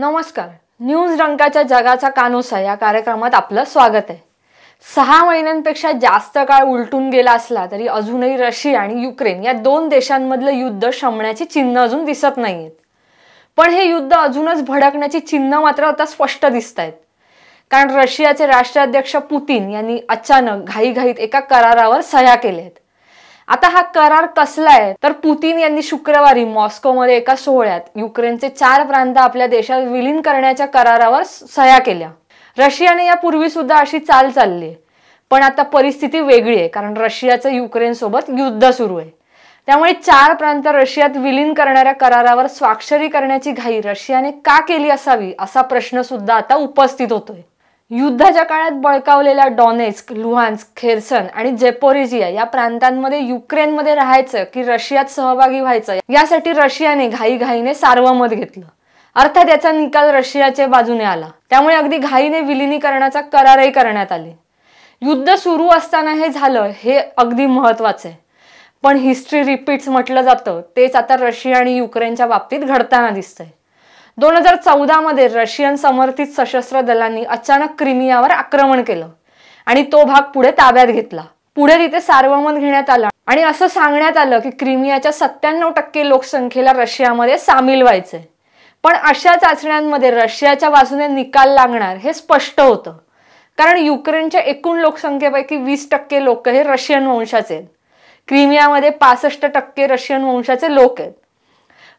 नमस्कार. न्यूज रंकाच्या जगाचा कानोसा या कार्यक्रमात आपलं स्वागत आहे. सहा महिन्यांपेक्षा जास्त काळ उलटून गेला असला तरी अजूनही रशिया आणि युक्रेन या दोन देशांमधलं युद्ध शमण्याची चिन्ह अजून दिसत नाहीयेत. पण हे युद्ध अजूनच भडकण्याची चिन्ह मात्र आता स्पष्ट दिसत आहेत कारण रशियाचे राष्ट्राध्यक्ष पुतीन यांनी अचानक घाईघाईत एका करारावर सह्या केल्या आहेत आता हा करार कसला आहे? तर पुतीन यांनी शुक्रवारी मॉस्कोमध्ये एका सोहळ्यात युक्रेनचे चार प्रांत आपल्या देशात विलीन करण्याच्या करारावर सह्या केल्या. रशियाने यापूर्वी सुद्धा अशी चाल चालली आहे. पण आता परिस्थिती वेगळी आहे कारण रशियाचं युक्रेन सोबत युद्ध सुरू आहे. त्यामुळे चार प्रांत रशियात विलीन करणाऱ्या करारावर स्वाक्षरी करण्याची घाई रशियाने का केली असावी असा प्रश्न सुद्धा आता उपस्थित होतोय. युद्धाच्या काळात बळकावलेल्या डॉनेस्क लुहान्स्क खेरसन आणि जेपोरिजिया या प्रांतांमध्ये युक्रेनमध्ये राहायचं की रशियात सहभागी व्हायचं यासाठी रशियाने घाईघाईने सार्वमत घेतलं. अर्थात याचा निकाल रशियाच्या बाजूने आला. त्यामुळे अगदी घाईने विलिनीकरणाचा करारही करण्यात आले. युद्ध सुरू असताना हे झालं हे अगदी महत्वाचं आहे. पण हिस्ट्री रिपीट्स म्हटलं जातं तेच आता रशिया आणि युक्रेनच्या बाबतीत घडताना दिसतंय. दोन हजार चौदा मध्ये रशियन समर्थित सशस्त्र दलांनी अचानक क्रिमियावर आक्रमण केलं आणि तो भाग पुढे ताब्यात घेतला. पुढे तिथे सार्वमत घेण्यात आला आणि असं सांगण्यात आलं की क्रिमियाच्या सत्त्याण्णव टक्के लोकसंख्येला रशियामध्ये सामील व्हायचंय. पण अशा चाचण्यांमध्ये रशियाच्या बाजूने निकाल लागणार हे स्पष्ट होतं. कारण युक्रेनच्या एकूण लोकसंख्येपैकी वीस टक्के लोक हे रशियन वंशाचे आहेत. क्रिमियामध्ये पासष्ट टक्के रशियन वंशाचे लोक आहेत.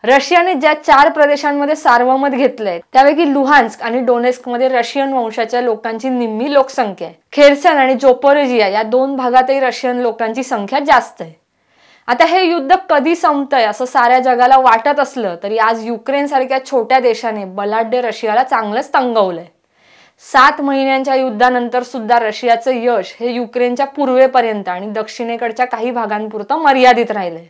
रशियाने ज्या चार प्रदेशांमध्ये सार्वमत घेतलंय त्यापैकी लुहान्स्क आणि डोनेस्कमध्ये रशियन वंशाच्या लोकांची निम्मी लोकसंख्या आहे. खेरसन आणि जोपोरेजिया या दोन भागातही रशियन लोकांची संख्या जास्त आहे. आता हे युद्ध कधी संपतंय असं साऱ्या जगाला वाटत असलं तरी आज युक्रेन सारख्या छोट्या देशाने बलाढ्य रशियाला चांगलंच तंगवलंय. सात महिन्यांच्या युद्धानंतर सुद्धा रशियाचं यश हे युक्रेनच्या पूर्वेपर्यंत आणि दक्षिणेकडच्या काही भागांपुरतं मर्यादित राहिलंय.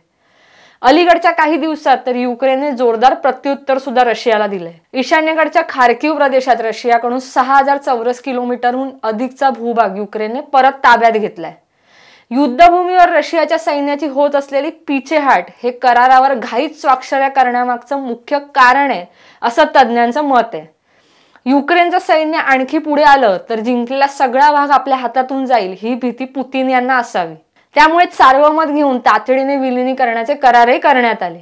अलीकडच्या काही दिवसात तर युक्रेनने जोरदार प्रत्युत्तर सुद्धा रशियाला दिलंय. ईशान्येकडच्या खारकीव प्रदेशात रशियाकडून सहा हजार चौरस किलोमीटरहून अधिकचा भूभाग युक्रेनने परत ताब्यात घेतलाय. युद्धभूमीवर रशियाच्या सैन्याची होत असलेली पिछेहाट हे करारावर घाईत स्वाक्षऱ्या करण्यामागचं मुख्य कारण आहे असं तज्ज्ञांचं मत आहे. युक्रेनचं सैन्य आणखी पुढे आलं तर जिंकलेला सगळा भाग आपल्या हातातून जाईल ही भीती पुतीन यांना असावी. त्यामुळे सार्वमत घेऊन तातडीने विलिनीकरणाचे करारही करण्यात आले.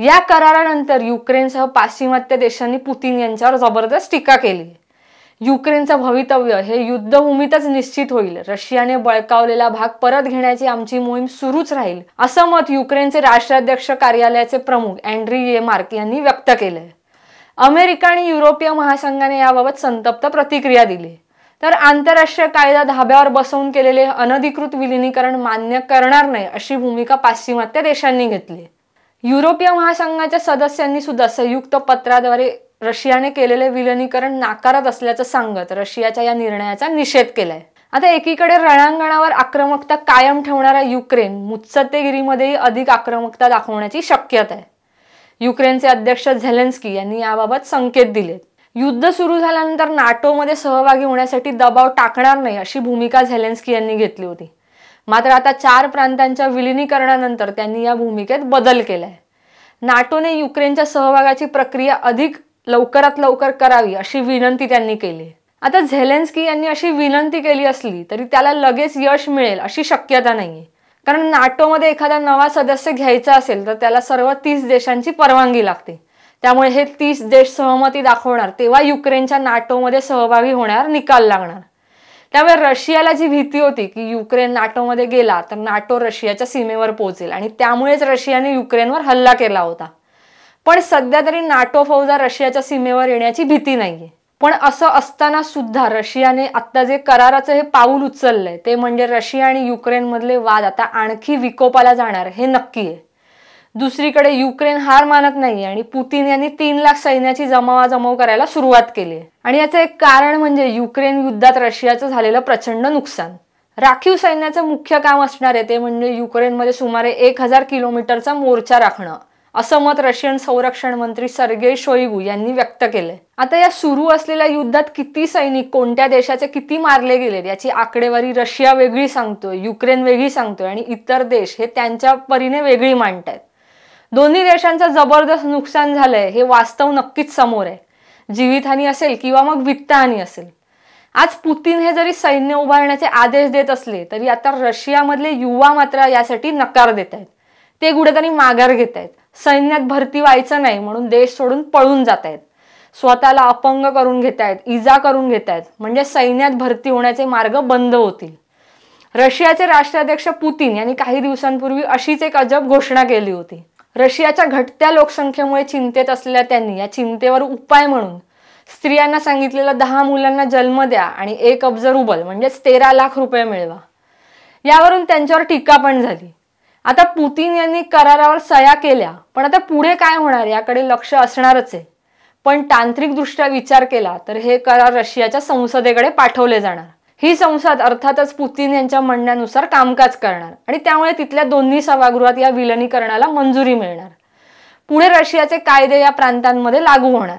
या करारानंतर युक्रेनसह पाश्चिमात्य देशांनी पुतीन यांच्यावर जबरदस्त टीका केली. युक्रेनचं भवितव्य हे युद्धभूमीतच निश्चित होईल. रशियाने बळकावलेला भाग परत घेण्याची आमची मोहीम सुरूच राहील असं मत युक्रेनचे राष्ट्राध्यक्ष कार्यालयाचे प्रमुख अँड्री ये मार्क यांनी व्यक्त केलंय. अमेरिका आणि युरोपीय महासंघाने याबाबत संतप्त प्रतिक्रिया दिली. तर आंतरराष्ट्रीय कायदा धाब्यावर बसवून केलेले अनधिकृत विलिनीकरण मान्य करणार नाही अशी भूमिका पाश्चिमात्य देशांनी घेतली. युरोपीय महासंघाच्या सदस्यांनी सुद्धा संयुक्त पत्राद्वारे रशियाने केलेले विलिनीकरण नाकारत असल्याचं सांगत रशियाच्या या निर्णयाचा निषेध केलाय. आता एकीकडे रणांगणावर आक्रमकता कायम ठेवणारा युक्रेन मुत्सत्तेगिरीमध्येही अधिक आक्रमकता दाखवण्याची शक्यता आहे. युक्रेनचे अध्यक्ष झेलेन्स्की यांनी याबाबत संकेत दिलेत. युद्ध सुरू झाल्यानंतर नाटोमध्ये सहभागी होण्यासाठी दबाव टाकणार नाही अशी भूमिका झेलेन्स्की यांनी घेतली होती. मात्र आता चार प्रांतांच्या विलिनीकरणानंतर त्यांनी या भूमिकेत बदल केलाय. नाटोने युक्रेनच्या सहभागाची प्रक्रिया अधिक लवकरात लवकर करावी अशी विनंती त्यांनी केली. आता झेलेन्स्की यांनी अशी विनंती केली असली तरी त्याला लगेच यश मिळेल अशी शक्यता नाहीये. कारण नाटोमध्ये एखादा नवा सदस्य घ्यायचा असेल तर त्याला सर्व तीस देशांची परवानगी लागते. त्यामुळे हे तीस देश सहमती दाखवणार तेव्हा युक्रेनच्या नाटोमध्ये सहभागी होणार निकाल लागणार. त्यामुळे रशियाला जी भीती होती की युक्रेन नाटोमध्ये गेला तर नाटो रशियाच्या सीमेवर पोहोचेल आणि त्यामुळेच रशियाने युक्रेनवर हल्ला केला होता. पण सध्या तरी नाटो फौजा रशियाच्या सीमेवर येण्याची भीती नाहीये. पण असं असताना सुद्धा रशियाने आता जे कराराचं हे पाऊल उचललंय ते म्हणजे रशिया आणि युक्रेन मधले वाद आता आणखी विकोपाला जाणार हे नक्की आहे. दुसरीकडे युक्रेन हार मानत नाही आणि पुतीन यांनी तीन लाख सैन्याची जमावाजमाव करायला सुरुवात केली आणि याचं एक कारण म्हणजे युक्रेन युद्धात रशियाचं झालेलं प्रचंड नुकसान. राखीव सैन्याचं मुख्य काम असणार आहे ते म्हणजे युक्रेनमध्ये सुमारे एक हजार किलोमीटरचा मोर्चा राखणं असं मत रशियन संरक्षण मंत्री सर्गे शोईगू यांनी व्यक्त केलंय. आता या सुरू असलेल्या युद्धात किती सैनिक कोणत्या देशाचे किती मारले गेलेत याची आकडेवारी रशिया वेगळी सांगतोय युक्रेन वेगळी सांगतोय आणि इतर देश हे त्यांच्या परीने वेगळी मांडतायत. दोन्ही देशांचं जबरदस्त नुकसान झालंय हे वास्तव नक्कीच समोर आहे. जीवितहानी असेल किंवा मग वित्तहानी असेल. आज पुतीन हे जरी सैन्य उभारण्याचे आदेश देत असले तरी आता रशियामधले युवा मात्र यासाठी नकार देत आहेत ते कुठेतरी माघार घेत आहेत सैन्यात भरती व्हायचं नाही म्हणून देश सोडून पळून जात आहेत स्वतःला अपंग करून घेत आहेत इजा करून घेत आहेत म्हणजे सैन्यात भरती होण्याचे मार्ग बंद होतील. रशियाचे राष्ट्राध्यक्ष पुतीन यांनी काही दिवसांपूर्वी अशीच एक अजब घोषणा केली होती. रशियाच्या घटत्या लोकसंख्येमुळे चिंतेत असलेल्या त्यांनी या चिंतेवर उपाय म्हणून स्त्रियांना सांगितलेलं दहा मुलांना जन्म द्या आणि एक अब्ज रुबल म्हणजेच तेरा लाख रुपये मिळवा. यावरून त्यांच्यावर टीका पण झाली. आता पुतीन यांनी करारावर सया केल्या पण आता पुढे काय होणार याकडे लक्ष असणारच आहे. पण तांत्रिकदृष्ट्या विचार केला तर हे करार रशियाच्या संसदेकडे पाठवले जाणार. ही संसद अर्थातच पुतीन यांच्या म्हणण्यानुसार कामकाज करणार आणि त्यामुळे तिथल्या दोन्ही सभागृहात या विलनीकरणाला मंजुरी मिळणार. पुढे रशियाचे कायदे या प्रांतांमध्ये लागू होणार.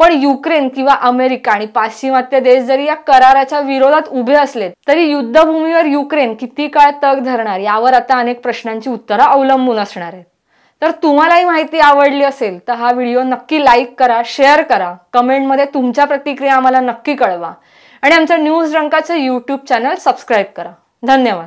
पण युक्रेन किंवा अमेरिका आणि पाश्चिमात्य देश जरी या कराराच्या विरोधात उभे असले तरी युद्धभूमीवर युक्रेन किती काळ तग धरणार यावर आता अनेक प्रश्नांची उत्तरं अवलंबून असणार आहेत. तर तुम्हालाही माहिती आवडली असेल तर हा व्हिडिओ नक्की लाईक करा शेअर करा. कमेंटमध्ये तुमच्या प्रतिक्रिया आम्हाला नक्की कळवा. आणि आमचं न्यूज रंकाचं यूट्यूब चॅनल सबस्क्राईब करा. धन्यवाद.